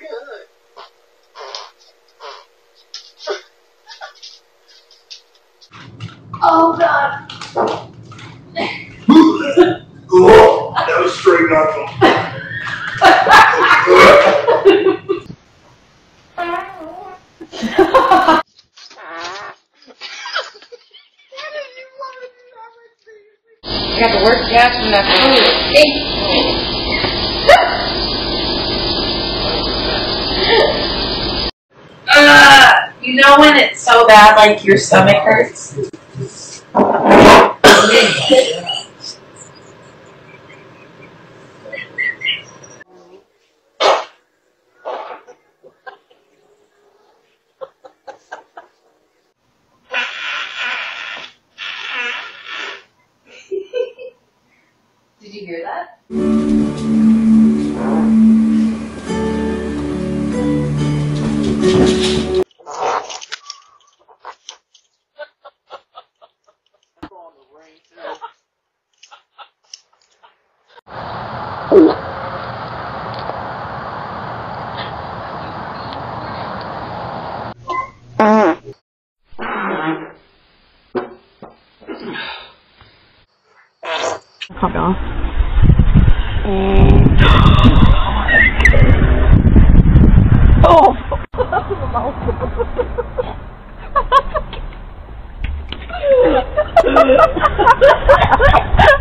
good. Oh god. oh, that was straight knuckle. I got the worst gas from that food. Know when it's so bad, like your stomach hurts? Did you hear that? 好的啊。嗯。哦。哈哈。哈哈哈哈哈。哈哈哈哈哈。